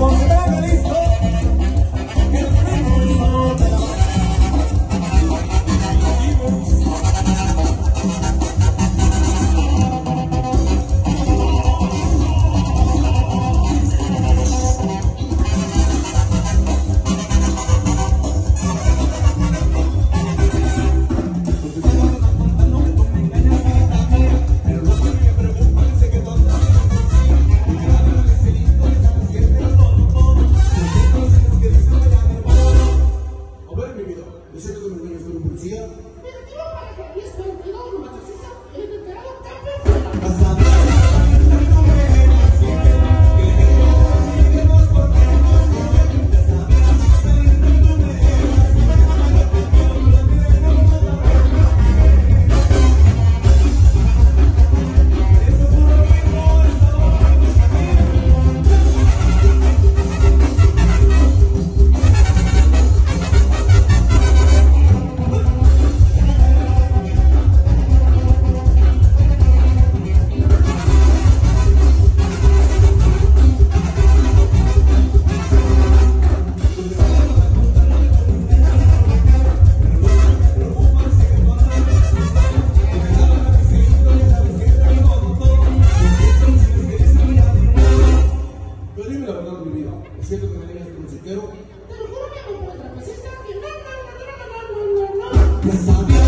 Considera isso. السعوديه؟ Siento que me digas. Te lo juro que no puedo pues, sabes.